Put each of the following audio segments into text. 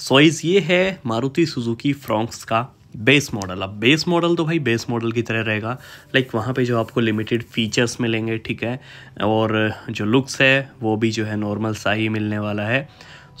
सोइज ये है Maruti Suzuki Fronx का बेस मॉडल अब बेस मॉडल तो भाई बेस मॉडल की तरह रहेगा. लाइक वहाँ पे जो आपको लिमिटेड फीचर्स मिलेंगे, ठीक है? और जो लुक्स है, वो भी जो है नॉर्मल सा ही मिलने वाला है.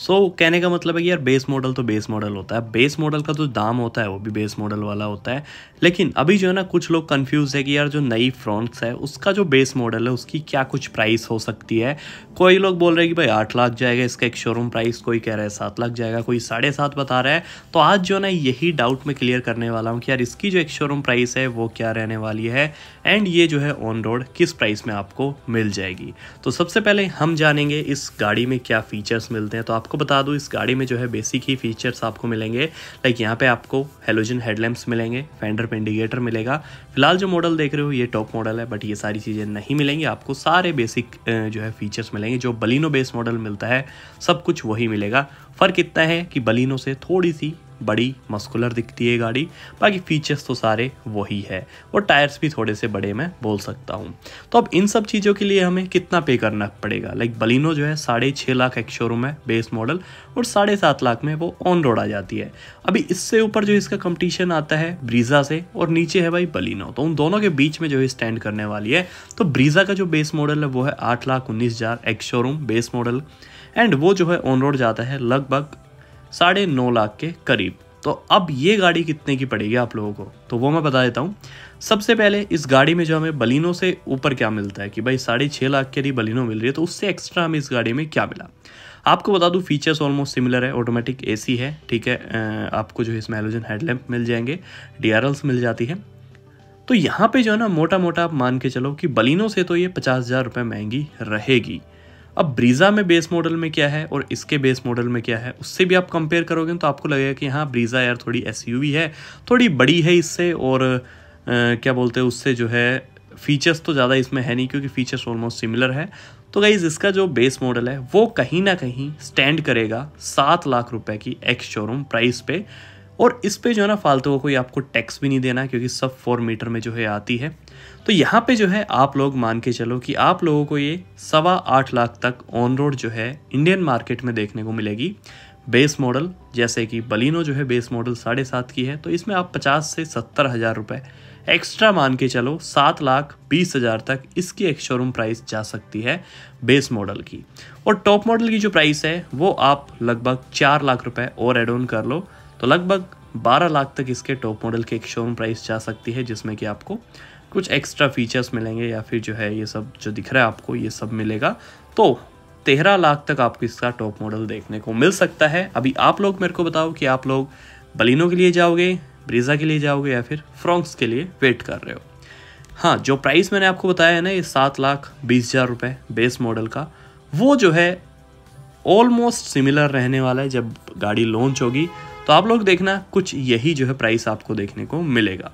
सो so, कहने का मतलब है कि यार बेस मॉडल तो बेस मॉडल होता है। बेस मॉडल का जो तो दाम होता है वो भी बेस मॉडल वाला होता है। लेकिन अभी जो है ना कुछ लोग कंफ्यूज है कि यार जो नई फ्रॉन्ट्स है उसका जो बेस मॉडल है उसकी क्या कुछ प्राइस हो सकती है? कोई लोग बोल रहे हैं कि भाई आठ लाख जाएगा इसका एक शोरूम प्राइस कोई कह रहा है सात लाख जाएगा कोई साढ़े सात बता रहा है। तो आज जो है ना यही डाउट मैं क्लियर करने वाला हूँ कि यार इसकी जो एक शोरूम प्राइस है वो क्या रहने वाली है? एंड ये जो है ऑन रोड किस प्राइस में आपको मिल जाएगी? तो सबसे पहले हम जानेंगे इस गाड़ी में क्या फीचर्स मिलते हैं। तो आपको बता दूँ, इस गाड़ी में जो है बेसिक ही फीचर्स आपको मिलेंगे। लाइक यहाँ पे आपको हेलोजन हेडलैम्प्स मिलेंगे फेंडर पे इंडिकेटर मिलेगा। फ़िलहाल जो मॉडल देख रहे हो, ये टॉप मॉडल है बट ये सारी चीज़ें नहीं मिलेंगी। आपको सारे बेसिक जो है फीचर्स मिलेंगे, जो बलिनो बेस मॉडल मिलता है, सब कुछ वही मिलेगा। फ़र्क इतना है कि बलिनो से थोड़ी सी बड़ी मस्कुलर दिखती है गाड़ी। बाकी फीचर्स तो सारे वही है। और टायर्स भी थोड़े से बड़े मैं बोल सकता हूँ। तो अब इन सब चीज़ों के लिए हमें कितना पे करना पड़ेगा? लाइक बलिनो जो है, साढ़े छः लाख एक शोरूम है बेस मॉडल और साढ़े सात लाख में वो ऑन रोड आ जाती है। अभी इससे ऊपर जो इसका कंपटीशन आता है ब्रीजा से और नीचे है भाई बलिनो तो उन दोनों के बीच में जो है स्टैंड करने वाली है तो ब्रीजा का जो बेस मॉडल है, वो है आठ लाख उन्नीस हज़ार एक शोरूम बेस मॉडल एंड वो जो है ऑन रोड जाता है लगभग साढ़े नौ लाख के करीब। तो अब ये गाड़ी कितने की पड़ेगी आप लोगों को? तो वो मैं बता देता हूँ। सबसे पहले इस गाड़ी में जो हमें बलिनो से ऊपर क्या मिलता है कि भाई साढ़े छः लाख के लिए बलिनो मिल रही है तो उससे एक्स्ट्रा हमें इस गाड़ी में क्या मिला? आपको बता दूँ फीचर्स ऑलमोस्ट सिमिलर है ऑटोमेटिक एसी है, ठीक है? आपको जो है इसमें एलोजन हेडलैम्प मिल जाएँगे डी मिल जाती है। तो यहाँ पे जो है ना मोटा मोटा आप मान के चलो कि बलिनो से तो ये पचास हज़ार रुपये महँगी रहेगी। अब ब्रीज़ा में बेस मॉडल में क्या है और इसके बेस मॉडल में क्या है उससे भी आप कंपेयर करोगे तो आपको लगेगा कि हाँ ब्रीज़ा यार थोड़ी एसयूवी है थोड़ी बड़ी है इससे और आ, क्या बोलते हैं उससे जो है फीचर्स तो ज़्यादा इसमें है नहीं क्योंकि फीचर्स ऑलमोस्ट सिमिलर है। तो गाइज़ इसका जो बेस मॉडल है वो कहीं ना कहीं स्टैंड करेगा सात लाख रुपए की एक्स शोरूम प्राइस पे। और इस पे जो है ना फालतू कोई आपको टैक्स भी नहीं देना, क्योंकि सब फोर मीटर में जो है आती है। तो यहाँ पे जो है आप लोग मान के चलो कि आप लोगों को ये सवा आठ लाख तक ऑन रोड जो है इंडियन मार्केट में देखने को मिलेगी। बेस मॉडल जैसे कि बलिनो जो है बेस मॉडल साढ़े सात की है तो इसमें आप पचास से सत्तर हज़ार रुपये एक्स्ट्रा मान के चलो सात लाख बीस हज़ार तक इसकी एक शोरूम प्राइस जा सकती है बेस मॉडल की। और टॉप मॉडल की जो प्राइस है, वो आप लगभग चार लाख रुपए और एड ऑन कर लो। तो लगभग 12 लाख तक इसके टॉप मॉडल के एक शोरूम प्राइस जा सकती है, जिसमें कि आपको कुछ एक्स्ट्रा फीचर्स मिलेंगे या फिर जो है ये सब जो दिख रहा है आपको, ये सब मिलेगा। तो तेरह लाख तक आपको इसका टॉप मॉडल देखने को मिल सकता है। अभी आप लोग मेरे को बताओ कि आप लोग बलिनो के लिए जाओगे, ब्रीजा के लिए जाओगे या फिर फ्रॉन्क्स के लिए वेट कर रहे हो? हाँ जो प्राइस मैंने आपको बताया है ना, ये सात लाख बीस हज़ार रुपये बेस मॉडल का, वो जो है ऑलमोस्ट सिमिलर रहने वाला है जब गाड़ी लॉन्च होगी। तो आप लोग देखना, कुछ यही जो है प्राइस आपको देखने को मिलेगा।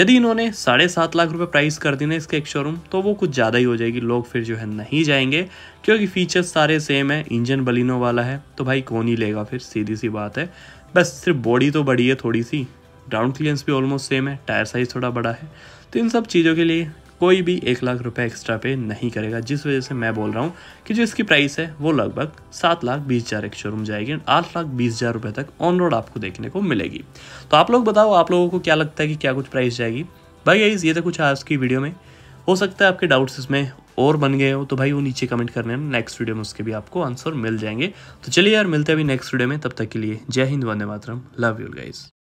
यदि इन्होंने साढ़े सात लाख रुपए प्राइस कर दी ना इसके एक शोरूम तो वो कुछ ज़्यादा ही हो जाएगी, लोग फिर जो है नहीं जाएँगे, क्योंकि फीचर्स सारे सेम है इंजन बलिनो वाला है तो भाई कौन ही लेगा फिर, सीधी सी बात है। बस सिर्फ़ बॉडी तो बड़ी है थोड़ी सी ग्राउंड क्लियरेंस भी ऑलमोस्ट सेम है टायर साइज़ थोड़ा बड़ा है। तो इन सब चीज़ों के लिए कोई भी एक लाख रुपए एक्स्ट्रा पे नहीं करेगा, जिस वजह से मैं बोल रहा हूँ कि जो इसकी प्राइस है, वो लगभग सात लाख बीस हज़ार एक शोरूम जाएगी आठ लाख बीस हज़ार रुपये तक ऑन रोड आपको देखने को मिलेगी। तो आप लोग बताओ, आप लोगों को क्या लगता है कि क्या कुछ प्राइस जाएगी? भाई गाइज़ ये तो कुछ आज की वीडियो में हो सकता है आपके डाउट्स इसमें और बन गए हो तो भाई वो नीचे कमेंट करने में नेक्स्ट वीडियो में उसके भी आपको आंसर मिल जाएँगे। तो चलिए यार, मिलते हैं अभी नेक्स्ट वीडियो में, तब तक के लिए जय हिंद, वंदे मातरम लव यू गाइज़